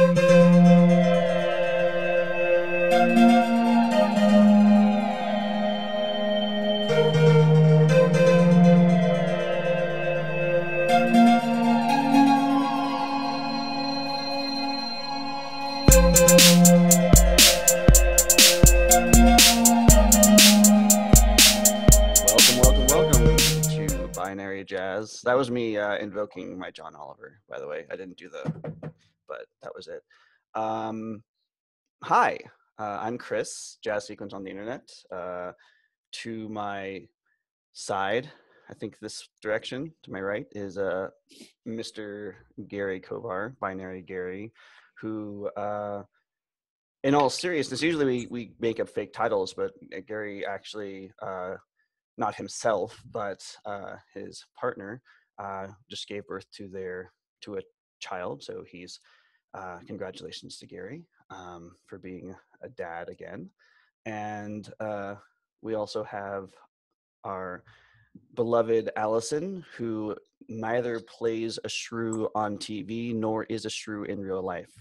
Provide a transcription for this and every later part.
thank you. That was me uh, invoking my John Oliver, by the way. I didn't do the, but that was it. Um, hi, uh, I'm Chris, Jazz Sequence on the Internet. Uh, to my side, I think this direction, to my right, is uh, Mr. Gary Kovar, Binary Gary, who uh, in all seriousness, usually we, we make up fake titles, but Gary actually, uh, not himself, but uh, his partner, uh, just gave birth to their to a child. So he's uh, congratulations to Gary um, for being a dad again, and uh, we also have our beloved Allison, who neither plays a shrew on TV nor is a shrew in real life.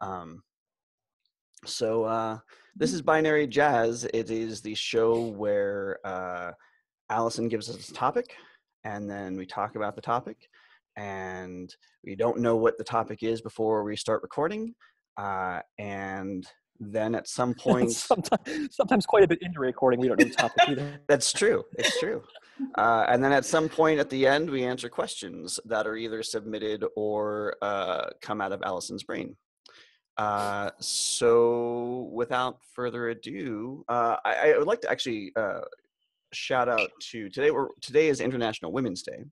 Um, so uh, this is Binary Jazz. It is the show where uh, Allison gives us a topic, and then we talk about the topic, and we don't know what the topic is before we start recording, uh, and then at some point, sometimes, sometimes quite a bit into recording. We don't know the topic either. that's true. It's true. Uh, and then at some point at the end, we answer questions that are either submitted or uh, come out of Allison's brain. Uh, so without further ado, uh, I, I would like to actually uh, shout out to today. We're, today is International Women's Day,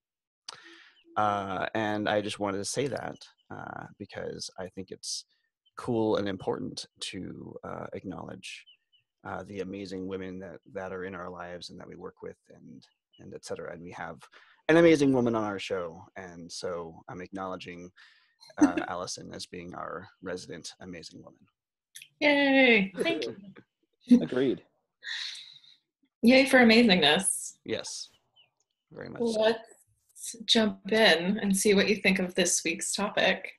uh, and I just wanted to say that uh, because I think it's cool and important to uh, acknowledge uh, the amazing women that that are in our lives and that we work with, and and et cetera. And we have an amazing woman on our show, and so I'm acknowledging uh, Allison as being our resident amazing woman. Yay! Thank you. Agreed. Yay for amazingness. Yes, very much. Let's jump in and see what you think of this week's topic.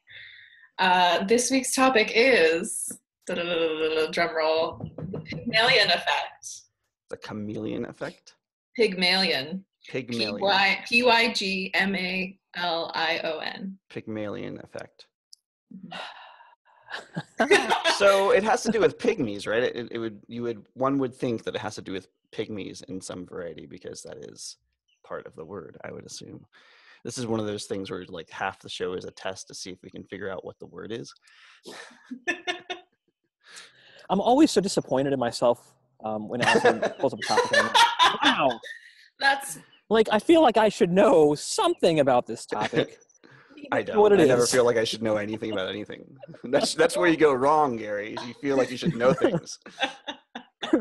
Uh, this week's topic is drum roll the Pygmalion effect. The chameleon effect. Pygmalion. Pygmalion. P Y G M A L I O N. Pygmalion effect. So it has to do with pygmies, right? It, it would you would one would think that it has to do with pygmies in some variety because that is part of the word. I would assume. This is one of those things where like half the show is a test to see if we can figure out what the word is. I'm always so disappointed in myself um, when Allison pulls up a topic. and I'm like, wow. That's Like, I feel like I should know something about this topic. I don't. what it I never feel like I should know anything about anything. That's that's where you go wrong, Gary. You feel like you should know things.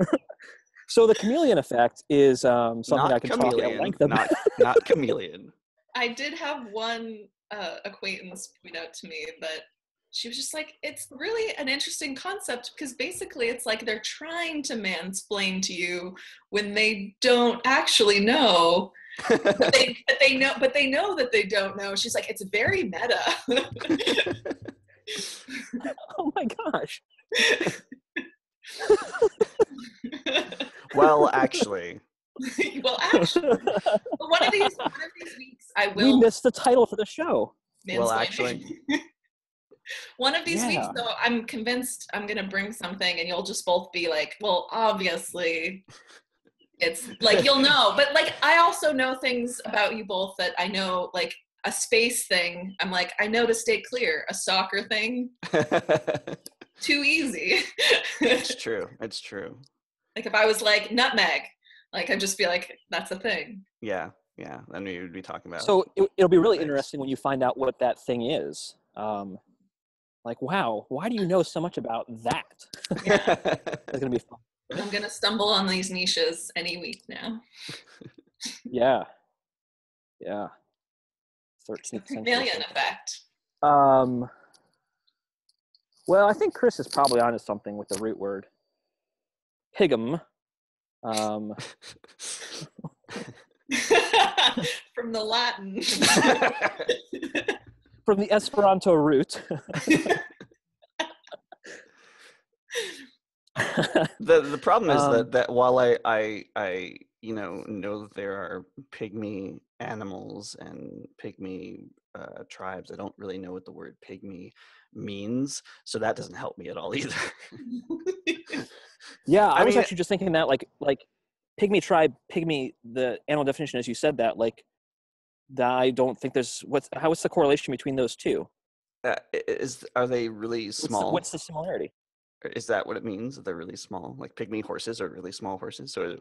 So the chameleon effect is um, something not I can talk at length about. Not not chameleon. I did have one uh, acquaintance point out to me that she was just like, it's really an interesting concept because basically it's like they're trying to mansplain to you when they don't actually know. But they, but they know, but they know that they don't know. She's like, it's very meta. oh my gosh. Well, actually, well, actually, one of these, one of these weeks, I will. we missed the title for the show. well, actually, One of these weeks, though, I'm convinced I'm gonna bring something, and you'll just both be like, "Well, obviously, it's like you'll know." But like, I also know things about you both that I know, like a space thing. I'm like, I know to stay clear. A soccer thing, too easy. it's true. It's true. Like if I was like nutmeg, like I'd just be like, "That's a thing." Yeah, yeah. Then we would be talking about. So it, it'll be really Thanks. interesting when you find out what that thing is. Um, like, wow, why do you know so much about that? It's gonna be fun. I'm gonna stumble on these niches any week now. Yeah, yeah. Thirteenth century. Million effect. Um. Well, I think Chris is probably onto something with the root word. Higgum. Um, from the Latin. from the Esperanto root. the the problem is um, that, that while I, I I you know know that there are pygmy animals and pygmy uh, tribes, I don't really know what the word pygmy means, so that doesn't help me at all either. Yeah, I, I was mean- actually just thinking that like like pygmy tribe, pygmy the animal definition as you said that like that I don't think there's what's how is the correlation between those two? Uh, is are they really What's the- small? what's the similarity? Is that what it means? They're really small? Like pygmy horses are really small horses. So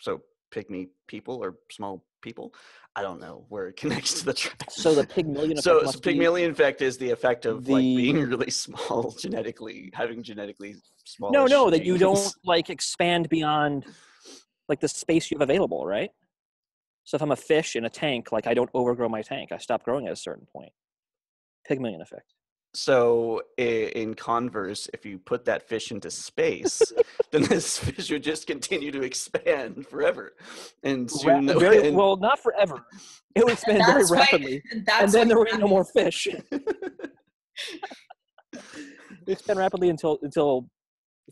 so pygmy people or small people. I don't know where it connects to the tribe. So the Pygmalion effect so, so Pygmalion effect is the effect of like being really small genetically, having genetically small. No, no, that you don't like expand beyond like the space you have available, right? So if I'm a fish in a tank, like I don't overgrow my tank. I stop growing at a certain point. Pygmalion effect. So in converse, if you put that fish into space, then this fish would just continue to expand forever, and soon the- very, and- well, not forever. It would expand very That's why- rapidly, and and then there would be no more fish. They expand rapidly until until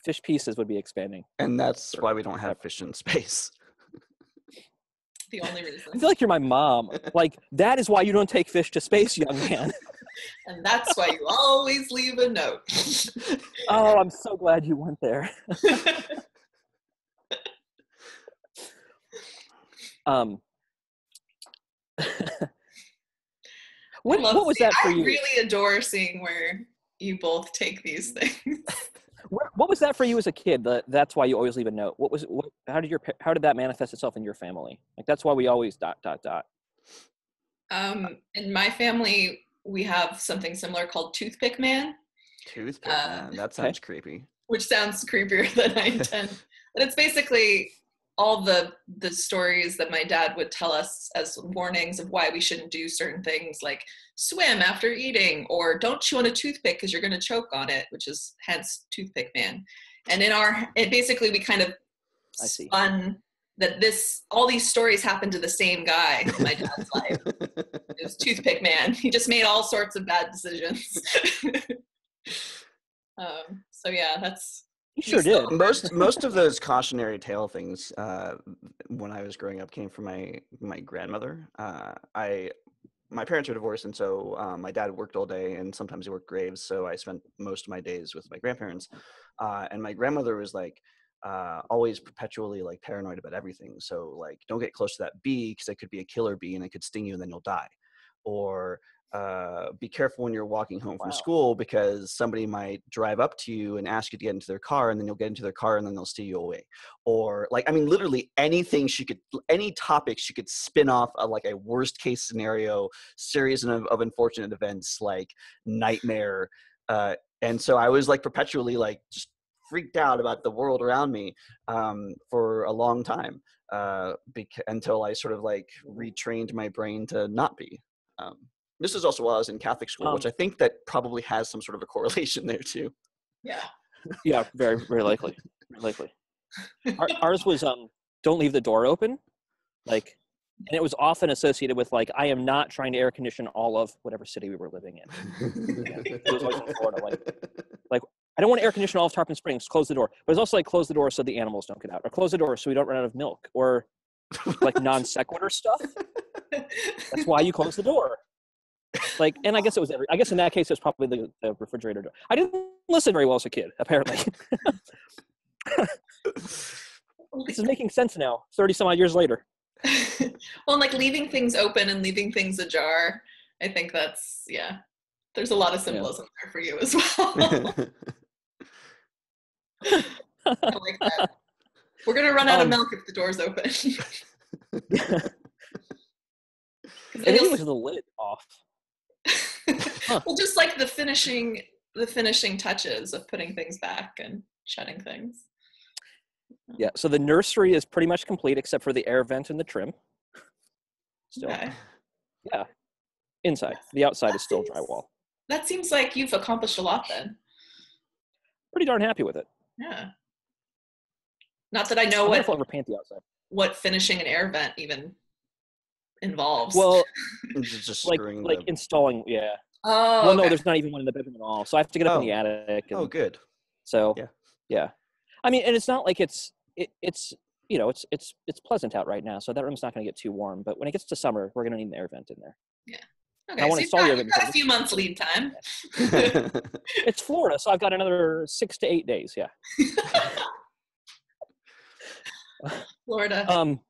fish pieces would be expanding. and that's why we don't have fish in space. The only reason. I feel like you're my mom. Like that is why you don't take fish to space, young man. And that's why you always leave a note. Oh, I'm so glad you went there. Um, what, what was seeing- that for I you? I really adore seeing where you both take these things. What, what was that for you as a kid? The, that's why you always leave a note. What was? What, how did your how did that manifest itself in your family? Like that's why we always dot dot dot. Um, in my family, we have something similar called Toothpick Man, Toothpick, Uh, man, that sounds creepy. which sounds creepier than I intend. but it's basically all the the stories that my dad would tell us as warnings of why we shouldn't do certain things like swim after eating or don't chew on a toothpick because you're going to choke on it which is hence toothpick man and in our it basically we kind of I see. spun that this all these stories happened to the same guy in my dad's life it was toothpick man he just made all sorts of bad decisions um, so yeah that's You sure did. most most of those cautionary tale things uh, when I was growing up came from my my grandmother. Uh, I my parents were divorced, and so um, my dad worked all day, and sometimes he worked graves. So I spent most of my days with my grandparents, uh, and my grandmother was like. Uh, always perpetually like paranoid about everything. So like, don't get close to that bee because it could be a killer bee and it could sting you and then you'll die. Or uh, be careful when you're walking home from Wow. school because somebody might drive up to you and ask you to get into their car and then you'll get into their car and then they'll steal you away or like i mean literally anything she could any topic she could spin off a, like a worst case scenario series of, of unfortunate events like nightmare uh, and so i was like perpetually like just freaked out about the world around me um, for a long time uh, bec- until i sort of like retrained my brain to not be um, this is also while I was in Catholic school, which Um, I think that probably has some sort of a correlation there too. yeah Yeah, very very likely. Very likely. Our, ours was um, don't leave the door open, like, and it was often associated with like I am not trying to air condition all of whatever city we were living in. It was always in Florida, like- I don't want to air condition all of Tarpon Springs. Close the door. But it's also like close the door so the animals don't get out, or close the door so we don't run out of milk, or like non sequitur stuff. That's why you close the door. Like, and I guess it was every. I guess in that case, it was probably the, the refrigerator door. I didn't listen very well as a kid, apparently. this is making sense now, thirty some odd years later. well, like leaving things open and leaving things ajar. I think that's yeah. There's a lot of symbolism there for you as well. I like that. We're gonna run out of Um, milk if the door's open. I think it was the lid off. well, just like the finishing, the finishing touches of putting things back and shutting things. Yeah. So the nursery is pretty much complete except for the air vent and the trim. Still Okay. inside. The outside is still drywall. That seems like you've accomplished a lot then. Pretty darn happy with it. Yeah. Not that I know I wonder what if I'll paint the outside. what finishing an air vent even involves. Well, just, just like screwing like the- installing. Yeah. oh, well, no, there's not even one in the bedroom at all. So I have to get up in oh. the attic. Oh, and oh, good. So Yeah. yeah. I mean, and it's not like it's it, it's you know it's it's it's pleasant out right now, so that room's not going to get too warm. But when it gets to summer, we're going to need an air vent in there. Yeah. Okay, I so wanna you've install got, you've got a few months lead time. It's Florida, so I've got another six to eight days. Yeah. Florida. Um.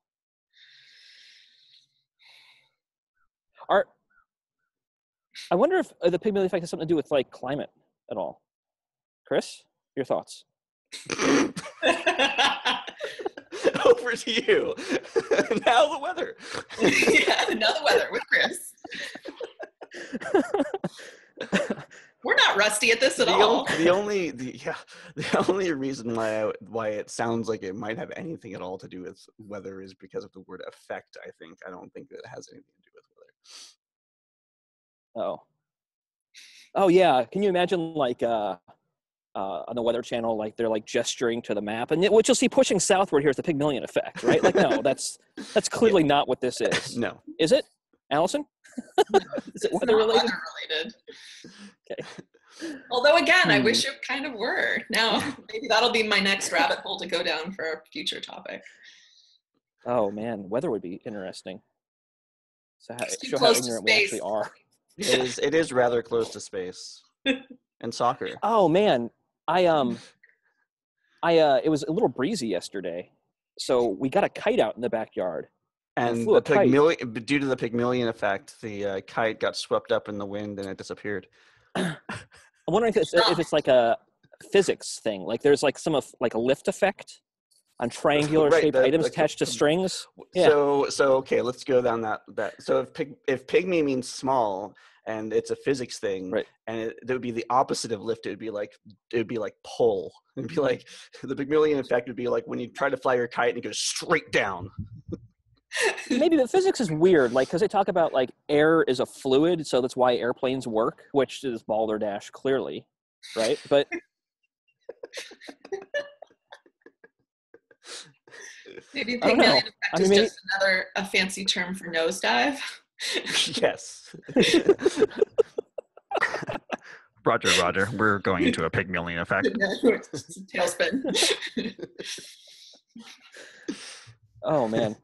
Are I wonder if uh, the pygmalion effect has something to do with like climate at all. Chris, your thoughts? Over to you. now the weather. yeah, now the weather with Chris. We're not rusty at this at the, all. on- the only the yeah the only reason why I, why it sounds like it might have anything at all to do with weather is because of the word effect. I think I don't think that it has anything to do with weather. Oh. Oh yeah. Can you imagine like uh, uh, on the Weather Channel, like they're like gesturing to the map, and what you'll see pushing southward here is the Pygmalion effect, right? Like no, that's that's clearly not what this is. No, Is it, Allison? is it weather related? weather related. Okay. Although again, I Hmm. wish it kind of were. Now maybe that'll be my next rabbit hole to go down for a future topic. Oh man, weather would be interesting. So how, too show how close to ignorant we actually are. it is it is rather close to space and soccer. Oh man, I um, I uh, it was a little breezy yesterday, so we got a kite out in the backyard. And the. Pygmalion, due to the Pygmalion effect, the uh, kite got swept up in the wind and it disappeared. I'm wondering if it's if it's like a physics thing. Like there's like some of like a lift effect on triangular Right, shaped the- items the- attached to strings. Yeah. So so okay, let's go down that that. So if pig, if pygmy means small and it's a physics thing, Right. and it, that would be the opposite of lift. It would be like it would be like pull. It'd be like the Pygmalion effect would be like when you try to fly your kite and it goes straight down. Maybe the physics is weird, like because they talk about like air is a fluid, so that's why airplanes work, which is balderdash clearly, right? But Maybe I don't know. Pygmalion effect I mean, is maybe- just another a fancy term for nosedive. yes. Roger, Roger. We're going into a Pygmalion effect. It's Tailspin. oh man,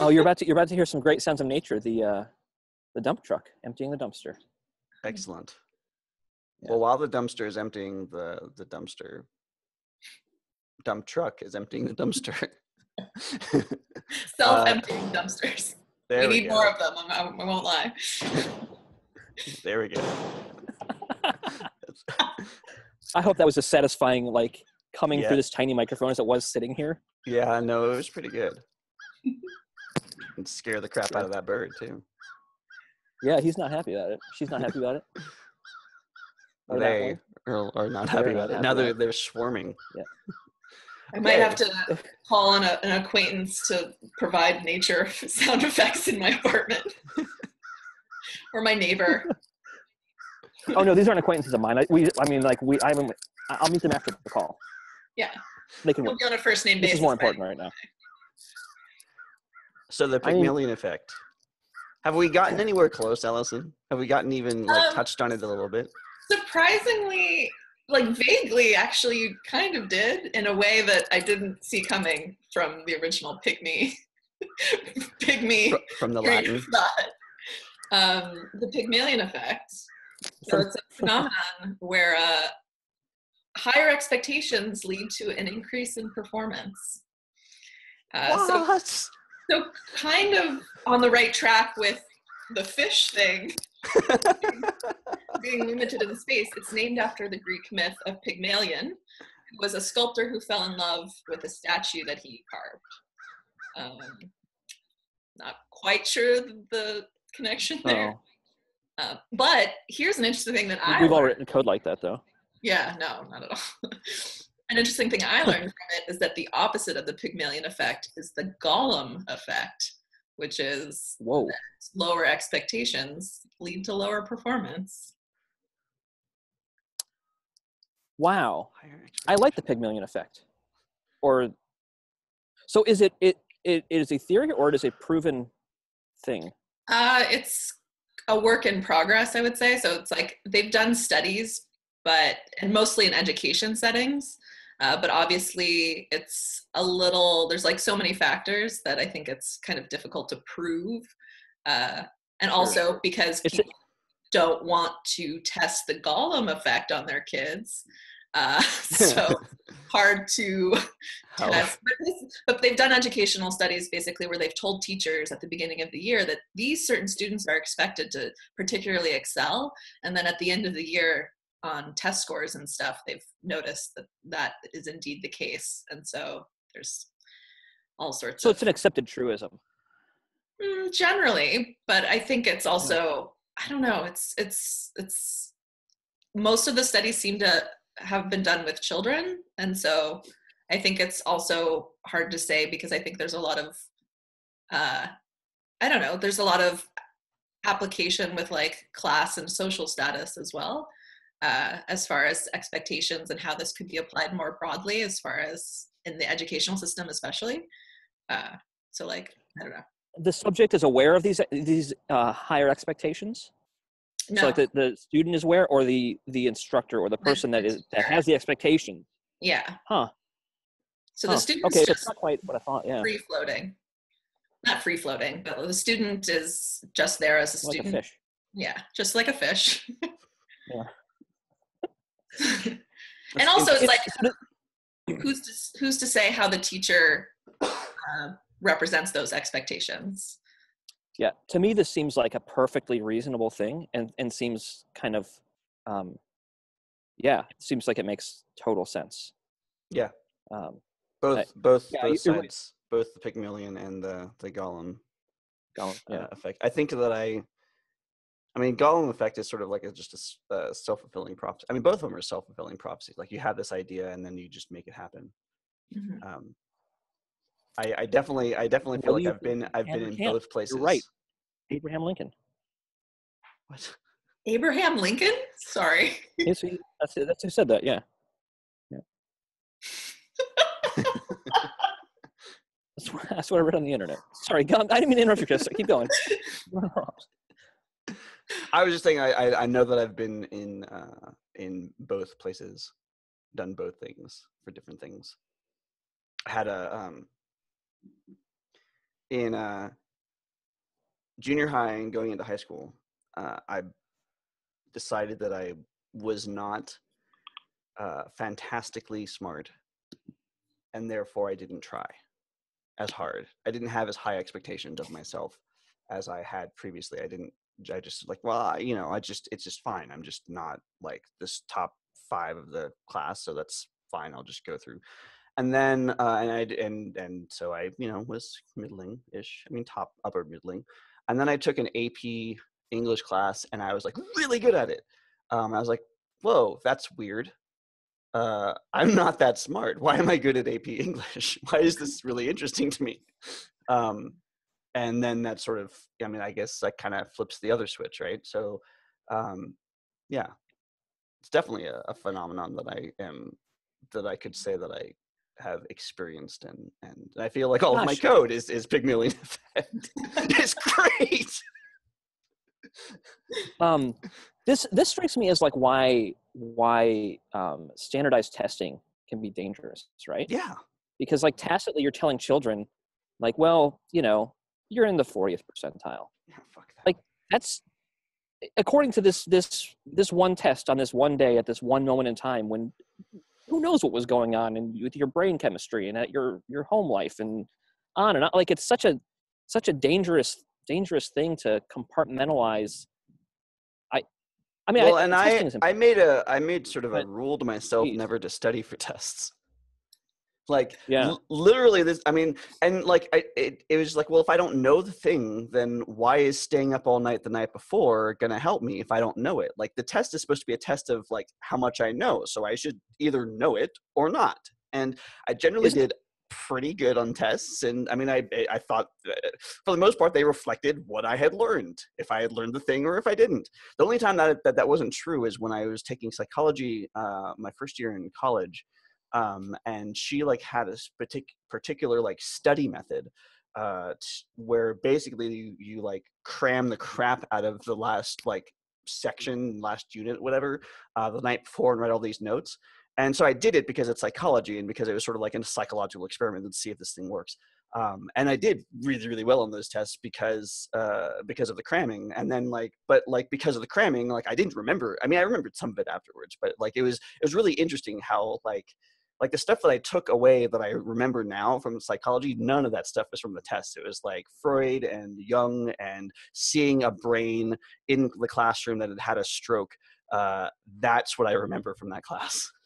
oh you're about to you're about to hear some great sounds of nature. The uh, the dump truck emptying the dumpster. Excellent. Yeah. Well, while the dumpster is emptying the the dumpster, dump truck is emptying the dumpster. Self-emptying dumpsters. there we we need go. more of them. I, I won't lie. There we go. I hope that was as satisfying like coming Yeah. through this tiny microphone as it was sitting here. yeah, no, it was pretty good. And scare the crap out of that bird too. Yeah, he's not happy about it. She's not happy about it. Or They are, are not They're happy not about it. happy Now they're they're swarming. Yeah. I might have to call on a, an acquaintance to provide nature sound effects in my apartment. or my neighbor. Oh no, these aren't acquaintances of mine. I, we, I mean, like we, I haven't. I- I'll meet them after the call. Yeah. They can We'll work. be on a first name basis. This basis. is more important right now. So the I mean- Pygmalion effect. Have we gotten anywhere close, Allison? Have we gotten even like Um, touched on it a little bit? Surprisingly, like vaguely, actually, you kind of did in a way that I didn't see coming from the original Pygmy. Pygmy. From the Latin. Um, the Pygmalion effect. So it's a phenomenon where uh, higher expectations lead to an increase in performance. Uh, What? so kind of on the right track with the fish thing being limited in the space. It's named after the Greek myth of Pygmalion, who was a sculptor who fell in love with a statue that he carved. Um, not quite sure the, connection there. Oh, Uh, but here's an interesting thing that I we've all written code like that though. Yeah, no, not at all. An interesting thing I learned from it is that the opposite of the Pygmalion effect is the Gollum effect, which is Whoa. lower expectations lead to lower performance. Wow. I like the Pygmalion effect. Or, so is it it it, it is a theory or it is a proven thing? Uh, it's a work in progress, I would say. So it's like they've done studies, but and mostly in education settings. Uh, but obviously, it's a little, there's like so many factors that I think it's kind of difficult to prove. Uh, and also because It's a- people don't want to test the Gollum effect on their kids. Uh, so hard to test. But, this- but they've done educational studies basically where they've told teachers at the beginning of the year that these certain students are expected to particularly excel. And then at the end of the year, on test scores and stuff, they've noticed that that is indeed the case. And so there's all sorts So of it's an accepted truism. Mm, generally but i think it's also i don't know it's it's it's most of the studies seem to have been done with children and so i think it's also hard to say because i think there's a lot of uh i don't know there's a lot of application with like class and social status as well uh, as far as expectations and how this could be applied more broadly as far as in the educational system especially uh, so like i don't know The subject is aware of these these uh, higher expectations. no So like the, the student is aware, or the the instructor, or the person that is that has the expectation. Yeah. Huh. So Huh. the student okay, so it's not quite what I thought. Yeah, free floating. Not free floating, but the student is just there as a like a student. fish. Yeah, just like a fish. Yeah. And also, it's like who's to, who's to say how the teacher uh, represents those expectations? Yeah, to me, this seems like a perfectly reasonable thing, and and seems kind of, um, yeah, seems like it makes total sense. Yeah. Um, both I- both yeah, both you're right. sides, both the Pygmalion and the the Gollum Gollum, uh, yeah. effect. I think that I, I mean, Gollum effect is sort of like a, just a uh, self fulfilling prophecy. I mean, both of them are self fulfilling prophecies. Like you have this idea and then you just make it happen. Mhm. Um, I, I definitely, I definitely Well, feel like I've been, I've been in can't. both places. right. Abraham Lincoln. What? Abraham Lincoln? Sorry. Yes, he, that's that's who said that. Yeah. Yeah. That's what, that's what I read on the internet. Sorry, I didn't mean to interrupt you, Chris. Keep going. I was just saying, I, I, I know that I've been in, uh, in both places, done both things for different things. I had a, um, in, uh, junior high and going into high school, uh, I decided that I was not uh, fantastically smart, and therefore I didn't try as hard. I didn't have as high expectations of myself as I had previously. I didn't. I just like, well, you know, I just it's just fine. I'm just not like this top five of the class, so that's fine. I'll just go through. And then, uh, and I, and and so I, you know, was middling-ish. I mean, top upper middling. And then I took an AP English class, and I was like really good at it. Um, I was like, whoa, that's weird. Uh, I'm not that smart. Why am I good at AP English? Why is this really interesting to me? Um, and then that sort of, I mean, I guess that kind of flips the other switch, right? So, um, yeah, it's definitely a, a phenomenon that I am that I could say that I have experienced, and and I feel like all of my code is is Pygmalion effect. it's great. um, this this strikes me as like why why um, standardized testing can be dangerous, right? Yeah, Because like tacitly, you're telling children, like, well, you know, you're in the 40th percentile. yeah, fuck that. Like, That's according to this this this one test on this one day at this one moment in time when who knows what was going on and with your brain chemistry and at your your home life and on and on. Like it's such a such a dangerous dangerous thing to compartmentalize. I I mean, well, I, and I I made a I made sort of a rule to myself Jeez. never to study for tests. Like Yeah. l- literally this I mean and like I it, it was like well if I don't know the thing then why is staying up all night the night before going to help me if I don't know it? Like the test is supposed to be a test of like how much I know. So I should either know it or not. And I generally Isn't- did pretty good on tests and I mean I I- thought that for the most part they reflected what I had learned if I had learned the thing or if I didn't. The only time that that, that wasn't true is when I was taking psychology uh, my first year in college, um, and she like had a partic- particular like study method uh, t- where basically you, you like cram the crap out of the last like section, last unit, whatever, uh, the night before and write all these notes. and so I did it because it's psychology and because it was sort of like a psychological experiment to see if this thing works. Um, and I did really, really well on those tests because uh, because of the cramming. And then like, but like because of the cramming, like I didn't remember. I mean, I remembered some of it afterwards, but like it was it was really interesting how like like the stuff that I took away that I remember now from psychology, none of that stuff was from the test. It was like Freud and Jung and seeing a brain in the classroom that had had a stroke. Uh, that's what I remember from that class.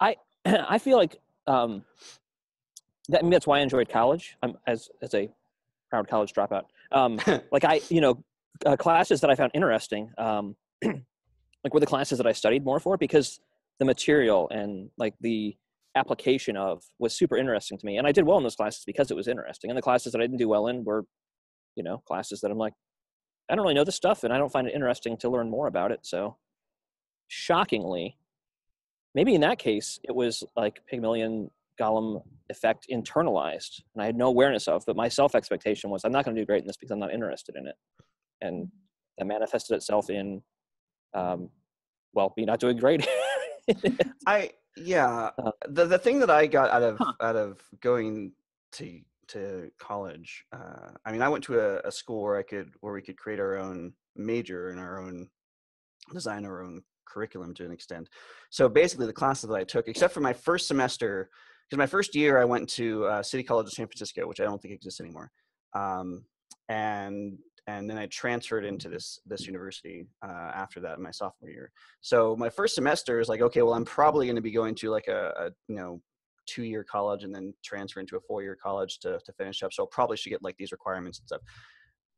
I I feel like um, that, I mean, that's why I enjoyed college. I'm as as a proud college dropout. Um, like I, you know, uh, classes that I found interesting, um, like were the classes that I studied more for because the material and like the application of was super interesting to me, and I did well in those classes because it was interesting. And the classes that I didn't do well in were, you know, classes that I'm like, I don't really know this stuff, and I don't find it interesting to learn more about it. So, shockingly, maybe in that case it was like Pygmalion Golem effect internalized, and I had no awareness of. But my self expectation was I'm not going to do great in this because I'm not interested in it, and that manifested itself in, um, well, me not doing great. I yeah. Uh, The the thing that I got out of Huh. out of going to to college, uh, I mean, I went to a, a school where I could where we could create our own major and our own design our own curriculum to an extent. So basically, the classes that I took, except for my first semester, because my first year I went to uh, City College of San Francisco, which I don't think exists anymore, um, and and then I transferred into this this university uh, after that in my sophomore year. So my first semester is like, okay, well, I'm probably going to be going to like a, a you know two year college and then transfer into a four year college to to finish up. So I probably should get like these requirements and stuff.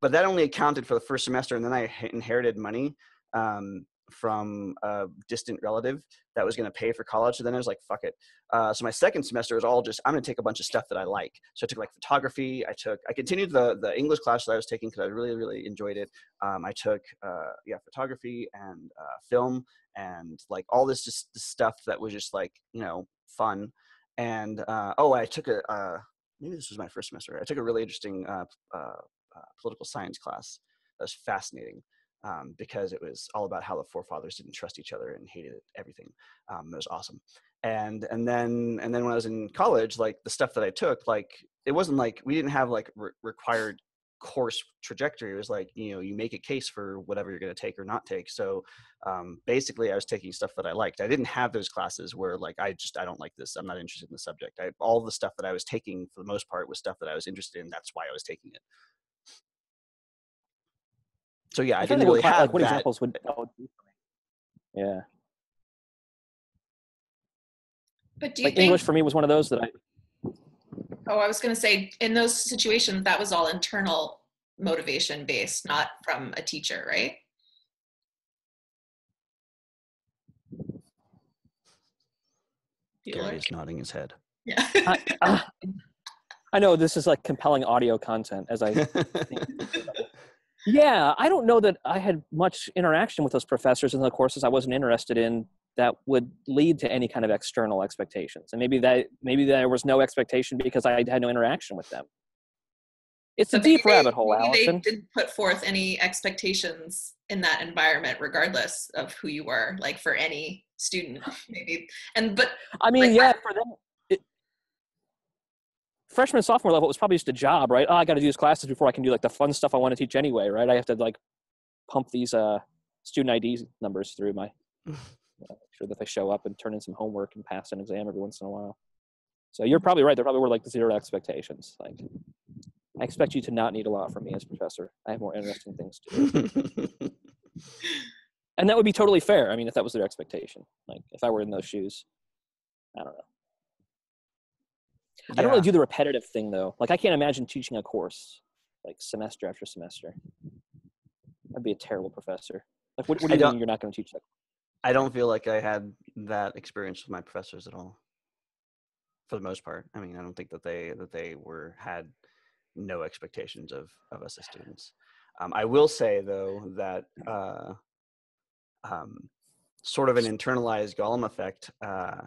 But that only accounted for the first semester, and then I inherited money um, from a distant relative that was going to pay for college. So then I was like, fuck it. Uh, so my second semester was all just I'm going to take a bunch of stuff that I like. So I took like photography. I took I continued the the English class that I was taking because I really really enjoyed it. Um, I took uh, yeah photography and uh, film and like all this just this stuff that was just like you know fun. And uh, oh, I took a uh, maybe this was my first semester. I took a really interesting uh, political science class. That was fascinating um, because it was all about how the forefathers didn't trust each other and hated everything. Um, it was awesome. And and then and then when I was in college, like the stuff that I took, like it wasn't like we didn't have like re- required course trajectory. It was like you know you make a case for whatever you're going to take or not take. So um, basically, I was taking stuff that I liked. I didn't have those classes where like I just I don't like this. I'm not interested in the subject. I, all the stuff that I was taking for the most part was stuff that I was interested in. That's why I was taking it. So yeah, I, I'm trying didn't think really what, have like what that. examples would that would be. Yeah, But do you like think? English for me was one of those that I oh, I was going to say, in those situations, that was all internal motivation based, not from a teacher, right? Bueller? Gary's nodding his head. Yeah. I, uh, I know this is like compelling audio content as I yeah i don't know that i had much interaction with those professors in the courses i wasn't interested in that would lead to any kind of external expectations and maybe that maybe there was no expectation because i had no interaction with them it's a So maybe deep they- rabbit hole maybe allison They didn't put forth any expectations in that environment, regardless of who you were, like for any student, maybe. And but i mean like, yeah for them freshman sophomore level it was probably just a job right oh i got to do these classes before i can do like the fun stuff i want to teach anyway right i have to like pump these uh student id numbers through my make sure that they show up and turn in some homework and pass an exam every once in a while. So you're probably right. There probably were like zero expectations. Like I expect you to not need a lot from me as professor. I have more interesting things to do. And that would be totally fair. I mean, if that was their expectation. Like if I were in those shoes. I don't know. I don't really do the repetitive thing though. Like I can't imagine teaching a course like semester after semester. I'd be a terrible professor. Like what, what do you don't- mean you're not going to teach that? I don't feel like I had that experience with my professors at all. For the most part, I mean, I don't think that they that they were had no expectations of of us as students. Um, I will say though that uh, um, sort of an internalized Gollum effect uh,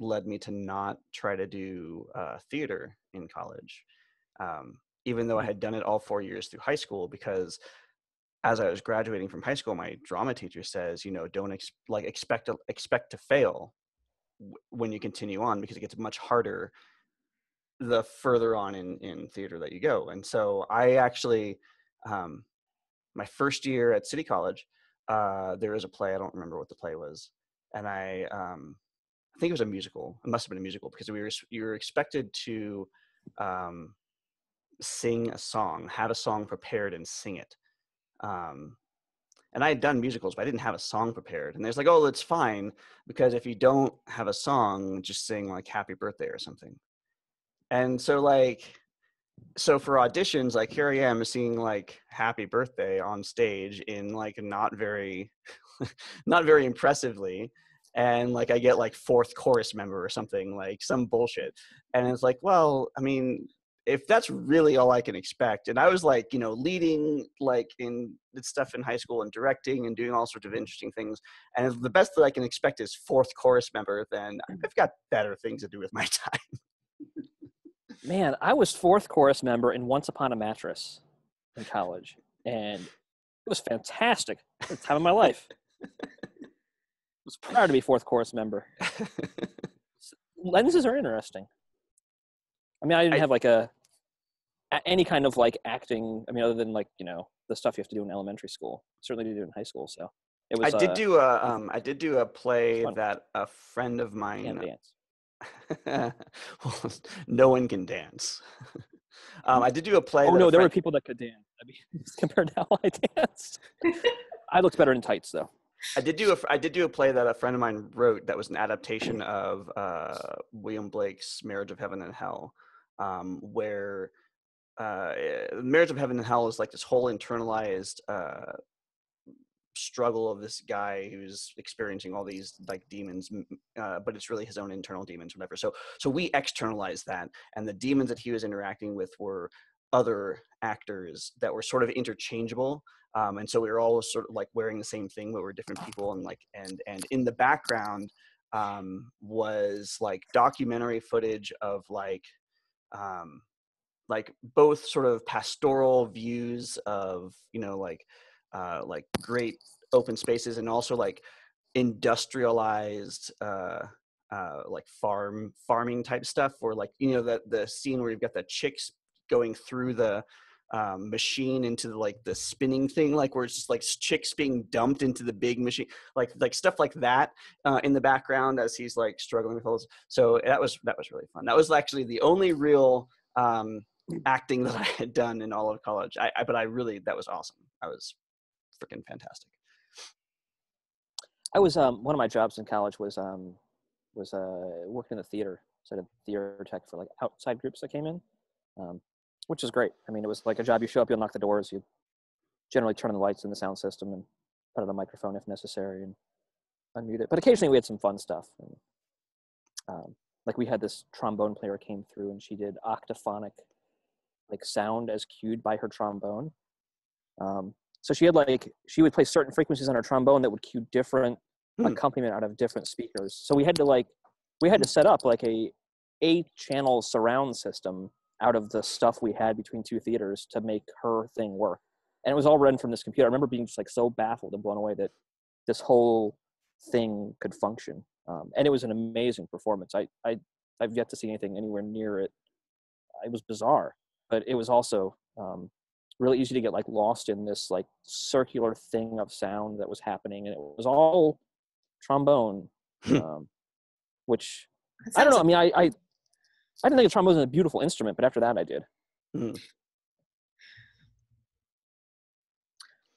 led me to not try to do uh, theater in college, um, even though I had done it all four years through high school because as I was graduating from high school, my drama teacher says, you know, don't ex- like expect to expect to fail w- when you continue on because it gets much harder the further on in in theater that you go. And so I actually, um, my first year at City College, uh, there was a play. I don't remember what the play was, and I um, I think it was a musical. It must have been a musical because we were you were expected to um, sing a song, have a song prepared, and sing it. Um, and I had done musicals, but I didn't have a song prepared. And there's like, oh, it's fine because if you don't have a song, just sing like "Happy Birthday" or something. And so like, so for auditions, like here I am singing like "Happy Birthday" on stage in like not very, not very impressively and like I get like fourth chorus member or something, like some bullshit. And it's like, well, I mean, if that's really all I can expect, and I was like, you know, leading like in stuff in high school and directing and doing all sorts of interesting things, and if the best that I can expect is fourth chorus member, then mm. I've got better things to do with my time. Man, I was fourth chorus member in Once Upon a Mattress in college, and it was fantastic. Time of my life. was proud to be fourth chorus member. Lenses are interesting. I mean, I didn't I- have like a, any kind of like acting. I mean, other than like you know the stuff you have to do in elementary school. Certainly did do in high school. So it was. I did uh, do a um, I did do a play that a friend of mine dance. well, no one can dance. um, I did do a play. Oh no, there were people that could dance. I mean, compared to how I danced, I looked better in tights though. I did do a I did do a play that a friend of mine wrote that was an adaptation of uh, William Blake's Marriage of Heaven and Hell, um, where uh, eh, Marriage of Heaven and Hell is like this whole internalized uh, struggle of this guy who's experiencing all these like demons, uh, but it's really his own internal demons, whatever. So so we externalized that, and the demons that he was interacting with were other actors that were sort of interchangeable um, and so we were all sort of like wearing the same thing but we're different people and like and and in the background um, was like documentary footage of like um, like both sort of pastoral views of you know like uh, like great open spaces and also like industrialized uh, uh, like farm farming type stuff or like you know the the scene where you've got the chicks going through the um, machine into the, like the spinning thing, like where it's just like chicks being dumped into the big machine, like like stuff like that uh, in the background as he's like struggling with those. So that was that was really fun. That was actually the only real um, acting that I had done in all of college. I, I but I really that was awesome. I was freaking fantastic. I was um one of my jobs in college was um was uh working in the theater, so I did theater tech for like outside groups that came in, um, which is great. I mean, it was like a job. You show up, you unlock the doors, you generally turn on the lights in the sound system and put on a microphone if necessary and unmute it. But occasionally we had some fun stuff. And, um, like we had this trombone player came through and she did octophonic like sound as cued by her trombone. Um, so she had like she would play certain frequencies on her trombone that would cue different Hmm. accompaniment out of different speakers. So we had to like we had to set up like a eight channel surround system out of the stuff we had between two theaters to make her thing work. And it was all run from this computer. I remember being just like so baffled and blown away that this whole thing could function. Um, and it was an amazing performance. I, I I've yet to see anything anywhere near it. It was bizarre, but it was also um, really easy to get like lost in this like circular thing of sound that was happening, and it was all trombone, um, which I don't know. I mean, I, I I didn't think a trombone was a beautiful instrument, but after that, I did. Mm.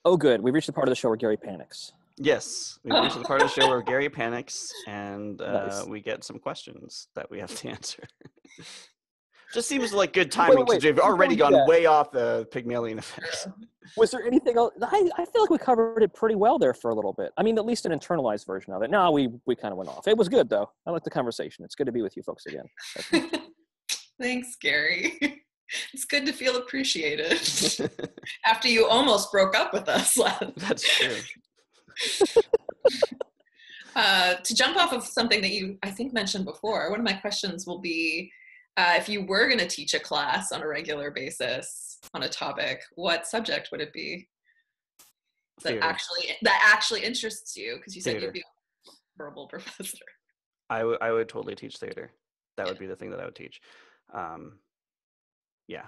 Oh, good. We reached the part of the show where Gary panics. Yes, we reached the part of the show where Gary panics and uh, Nice. we get some questions that we have to answer. Just seems like good timing wait, because we've already gone do that- way off the Pygmalion effects. Was there anything else? I, I feel like we covered it pretty well there for a little bit. I mean, at least an internalized version of it. No, we we kind of went off. It was good though. I like the conversation. It's good to be with you folks again. Thanks, Gary. It's good to feel appreciated after you almost broke up with us. That's true. Uh, to jump off of something that you, I think, mentioned before, one of my questions will be uh, if you were going to teach a class on a regular basis on a topic, what subject would it be? that Theater. actually that actually interests you because you said Theater. you'd be a verbal professor. I would I would totally teach theater. That would be the thing that I would teach. Um, yeah.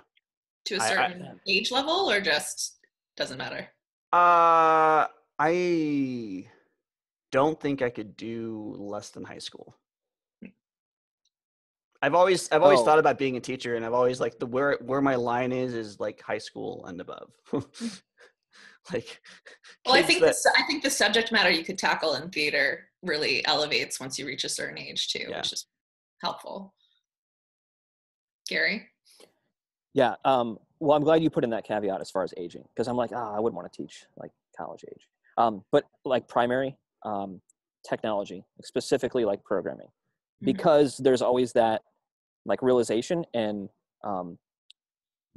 To a certain age level or just doesn't matter. Uh, I don't think I could do less than high school. I've always I've always Oh. thought about being a teacher, and I've always like the where where my line is is like high school and above. like, Well, I think that- the, I think the subject matter you could tackle in theater really elevates once you reach a certain age too, Yeah. which is helpful. Gary, Yeah. Um, well, I'm glad you put in that caveat as far as aging, because I'm like, ah, I wouldn't want to teach like college age. Um, but like primary um, technology, specifically like programming, Mhm. because there's always that like realization and um,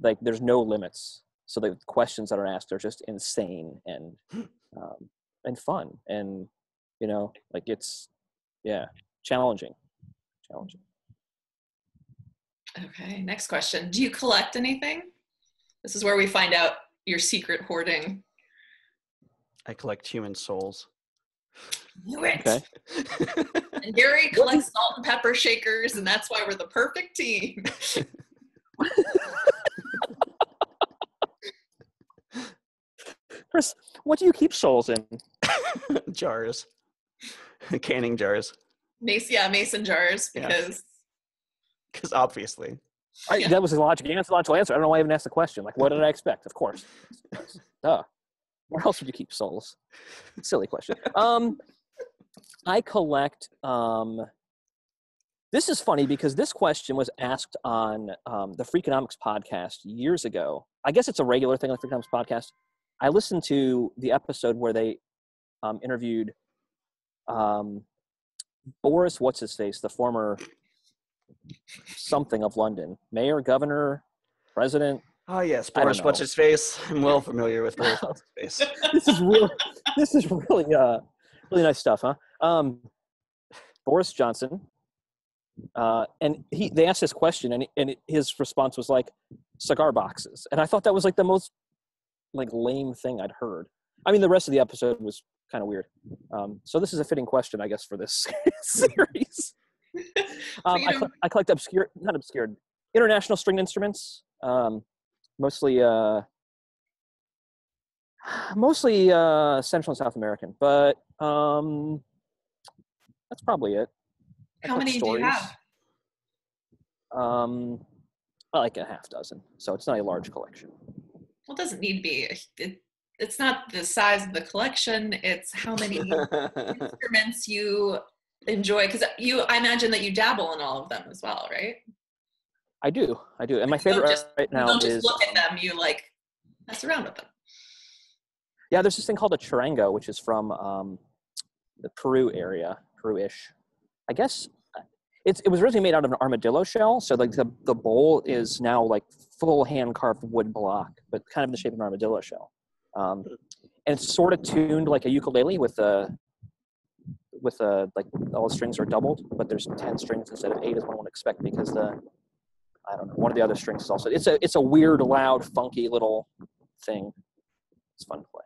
like there's no limits. So the questions that are asked are just insane and um, and fun, and you know, like it's yeah, challenging, challenging. Okay, next question. Do you collect anything? This is where we find out your secret hoarding. I collect human souls. Knew it. Okay. And Gary collects salt and pepper shakers, and that's why we're the perfect team. Chris, what do you keep souls in? jars, canning jars, Mason, yeah, mason jars Yeah. because because obviously. I, Yeah. That was a logical answer. Logical answer. I don't know why I even asked the question. Like, what did I expect? Of course. Duh. Where else would you keep souls? Silly question. Um, I collect. Um, this is funny because this question was asked on um, the Freakonomics podcast years ago. I guess it's a regular thing on the Freakonomics podcast. I listened to the episode where they um, interviewed um, Boris, what's his face, the former something of London, mayor, governor, president. Oh yes, Boris. What's his face? I'm well familiar with Boris. What's his face. This is really, this is really, uh, really nice stuff, huh? Um, Boris Johnson, uh, and he they asked this question, and and his response was like cigar boxes, and I thought that was like the most like lame thing I'd heard. I mean, the rest of the episode was kind of weird. Um, so this is a fitting question, I guess, for this series. Um, I, col- I collect obscure, not obscured, international string instruments, um, mostly, uh, mostly uh, Central and South American, but um, that's probably it. I how many do you have? Um, like a half dozen, so it's not a large collection. Well, it doesn't need to be. It, it's not the size of the collection. It's how many instruments you enjoy. Because you, I imagine that you dabble in all of them as well, right? I do, I do, and my favorite just- right You now don't just is look at them. You like mess around with them. Yeah, there's this thing called a charango, which is from um, the Peru area, Peru-ish. I guess it's, it was originally made out of an armadillo shell, so like the, the bowl is now like full hand carved wood block, but kind of in the shape of an armadillo shell. Um, and it's sort of tuned like a ukulele with a with a like all the strings are doubled, but there's ten strings instead of eight, as one would expect, because the I don't know one of the other strings is also it's a it's a weird, loud, funky little thing. It's fun to play.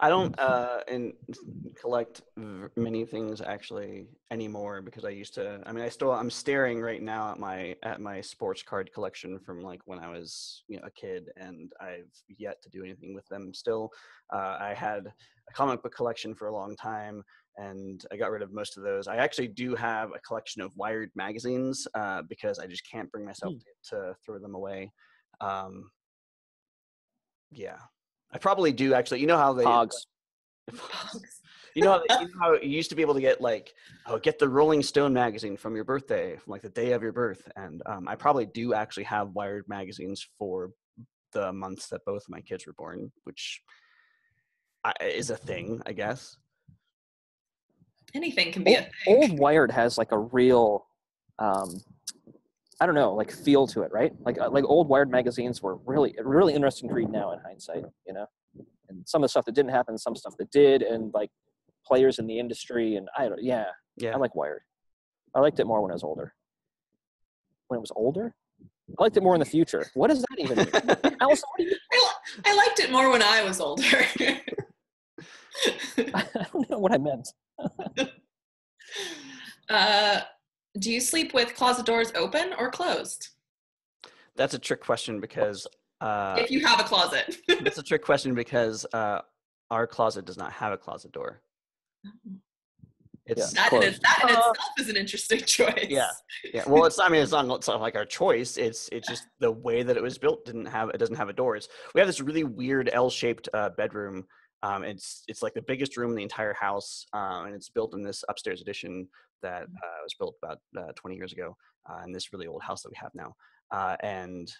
I don't uh and collect v- many things actually anymore because I used to I mean I still I'm staring right now at my at my sports card collection from like when I was you know a kid and I've yet to do anything with them still. Uh, I had a comic book collection for a long time and I got rid of most of those. I actually do have a collection of wired magazines uh, because I just can't bring myself to, to throw them away. Um, yeah I probably do actually you know how they Hogs. you know, how they- you know how you used to be able to get like, oh, get the Rolling Stone magazine from your birthday, from like the day of your birth, and um, I probably do actually have Wired magazines for the months that both of my kids were born, which I, is a thing, I guess. Anything can be a Old, thing. Old Wired has like a real, um, I don't know, like feel to it, right? Like uh, like old Wired magazines were really really interesting to read now in hindsight, you know. And some of the stuff that didn't happen, some stuff that did, and like players in the industry, and I don't, yeah, Yeah, I like Wired. I liked it more when I was older. When it was older, I liked it more in the future. What does that even mean? Allison, what do you, I, I liked it more when I was older. I don't know what I meant. uh, do you sleep with closet doors open or closed? That's a trick question because uh, if you have a closet. that's a trick question because uh, our closet does not have a closet door. It's Yeah. that in, it, that in Uh, itself is an interesting choice. Yeah. yeah. Well, it's I mean it's not it's not like our choice. It's it's just the way that it was built didn't have it doesn't have a door. It's we have this really weird L-shaped uh, bedroom. Um, it's it's like the biggest room in the entire house, um, and it's built in this upstairs addition that uh, was built about uh, 20 years ago uh, in this really old house that we have now. Uh, and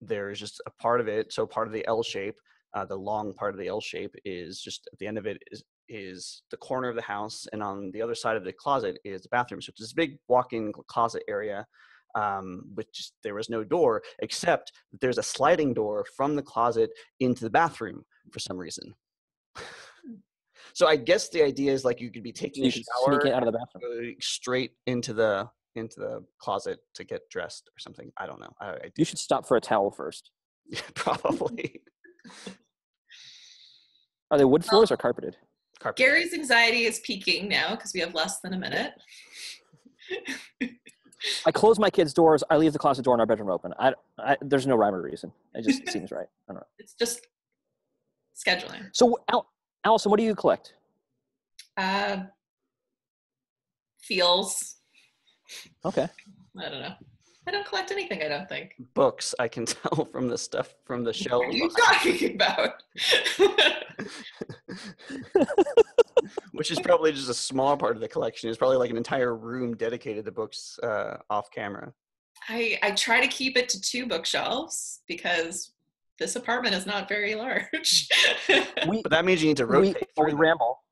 there's just a part of it. So part of the L shape, uh, the long part of the L shape, is just at the end of it is is the corner of the house, and on the other side of the closet is the bathroom. So it's this big walk-in closet area, um, with just there was no door except that there's a sliding door from the closet into the bathroom for some reason. So I guess the idea is like you could be taking You a shower sneak it out of the bathroom. straight into the into the closet to get dressed or something. I don't know. I, I You should stop for a towel first. probably Are they wood floors or carpeted? carpet. Gary's anxiety is peaking now because we have less than a minute. I close my kids' doors. I leave the closet door in our bedroom open. I, I there's no rhyme or reason. It just seems right. I don't know. It's just scheduling. So, Al- Allison, what do you collect? Uh, feels. Okay. I don't know. I don't collect anything. I don't think. books. I can tell from the stuff from the shelf. What are you talking about? which is probably just a small part of the collection. It's probably like an entire room dedicated to books uh, off camera. I I try to keep it to two bookshelves because this apartment is not very large. We But that means you need to we, rotate. before we ramble.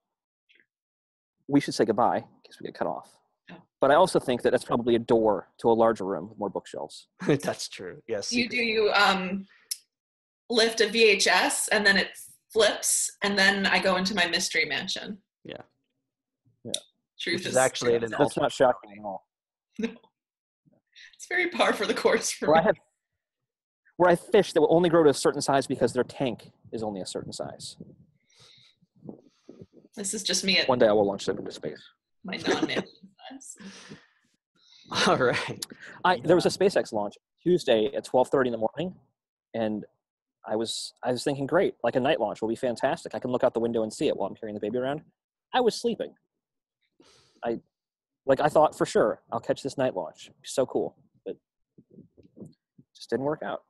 We should say goodbye in case we get cut off. Oh. But I also think that that's probably a door to a larger room with more bookshelves. That's true. Yes. you do you um lift a VHS and then it flips and then I go into my mystery mansion. Yeah. Yeah. Truth Which is is actually an That's not shocking at all. No. it's very par for the course for Where I have where I fish that will only grow to a certain size because their tank is only a certain size. This is just me at One day I will launch them into space. my non-mansion size. All right. I there was a SpaceX launch Tuesday at twelve thirty in the morning, and I was I was thinking, great, like a night launch will be fantastic. I can look out the window and see it while I'm carrying the baby around. I was sleeping. I like I thought for sure I'll catch this night launch. So cool, but just didn't work out.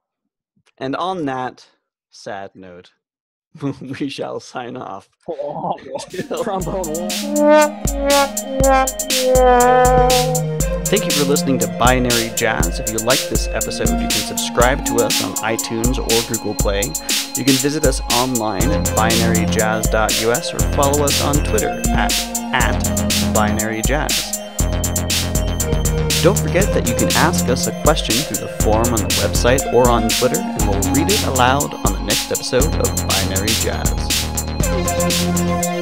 And on that sad note, we shall sign off. Oh, Trombone. Thank you for listening to Binary Jazz. If you like this episode, you can subscribe to us on iTunes or Google Play. You can visit us online at binaryjazz.us or follow us on Twitter at, at binaryjazz. Don't forget that you can ask us a question through the form on the website or on Twitter, and we'll read it aloud on the next episode of Binary Jazz.